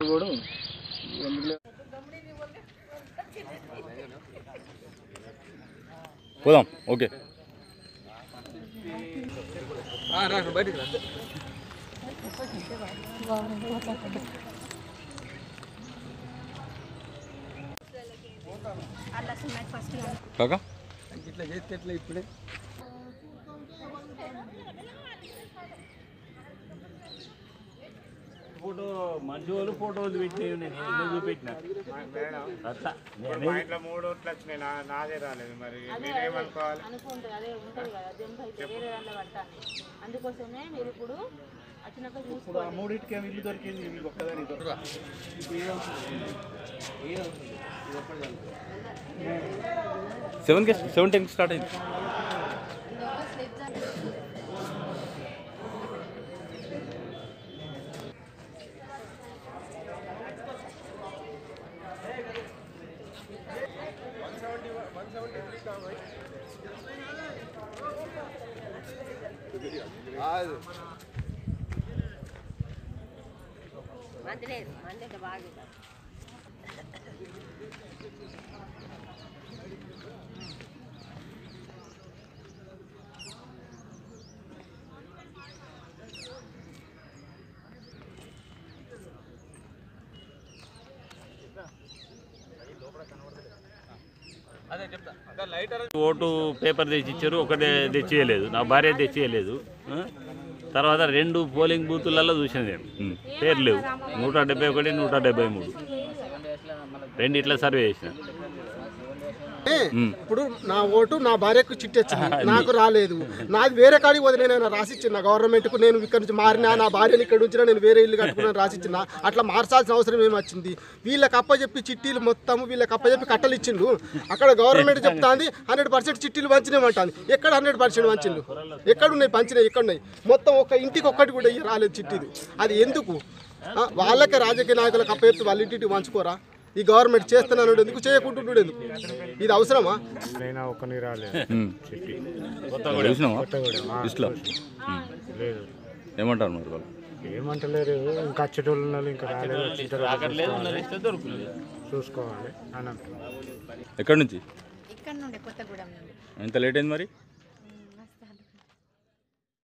కూడా పోదాం ఓకే. బయటికి రా. కాకా? ఇట్లా చేస్తే ఎట్లా ఇప్పుడే? ఫోటో మంజోలు ఫోటోలు పెట్టినవి నేను చూపెట్టిన. అట్లా. మా ఇంట్లో మూడు ఓట్లు వచ్చినాయి నా నాదే రాలేదు మరి. మీరేమనుకోవాలి అనుకుంటుంది అదే ఉంటుంది కదా జంప్ అయితే వేరే దాంట్లో పడతాను అందుకోసమే మీరు ఇప్పుడు వచ్చినాక మూడింటికి ఇల్లు దొరికింది? మీకు ఒక్కదాని సెవెన్కి సెవెన్ టెన్కి స్టార్ట్ అయింది. మందిలేదు మంది అంటే బాగా ఓటు పేపర్ తెచ్చి ఇచ్చారు ఒకటే తెచ్చియలేదు. నా భార్య తెచ్చియలేదు? తర్వాత రెండు పోలింగ్ బూతులలో చూసాను నేను. పేర్లు లేవు. నూట డెబ్బై ఒకటి నూట డెబ్బై మూడు. రెండు ఇట్లా సర్వే చేసిన. ఉమ్. ఇప్పుడు నా ఓటు నా భార్యకు చిట్టి వచ్చింది నాకు రాలేదు. నాది వేరే కాడికి వదిలే నేను రాసిచ్చిన? గవర్నమెంట్కు నేను ఇక్కడ నుంచి మారినా నా భార్యని ఇక్కడ ఉంచినా నేను వేరే ఇల్లు కట్టుకున్నాను రాసిచ్చిన? అట్లా మార్చాల్సిన అవసరం ఏమి వచ్చింది? వీళ్ళకి అప్పచెప్పి చిట్టీలు మొత్తం వీళ్ళకి అప్పచెప్పి కట్టలు ఇచ్చిండు అక్కడ గవర్నమెంట్ చెప్తాంది హండ్రెడ్ పర్సెంట్ చిట్టీలు పంచినామంటాను ఎక్కడ హండ్రెడ్ పర్సెంట్ పంచిండు ఎక్కడ ఉన్నాయి పంచినాయి ఎక్కడ ఉన్నాయి మొత్తం ఒక ఇంటికి ఒక్కటి కూడా రాలేదు చిట్టీలు. అది ఎందుకు? వాళ్ళకే రాజకీయ నాయకులకు అప్పచెప్పి వాళ్ళ ఇంటికి పంచుకోరా? ఈ గవర్నమెంట్ చేస్తున్నాను ఎందుకు చేయకుంటున్నాడు ఎందుకు? ఇది అవసరమా? నేను ఒక్కని రాలేదు ఉమ్. చూసినావా? లిస్ట్లో లేదు. ఏమంటారు మరి వాళ్ళు? ఏమంటలేరు. ఇంకా వచ్చేటోళ్ళు ఉన్నారు ఇంకా రాలేదు. వచ్చేటోళ్ళు చూసుకోవాలి. అని అంటున్నారు ఎక్కడి నుంచి? ఇక్కడ నుండి కొత్తగూడెం నుండి. ఎంత లేట్ అయింది మరి?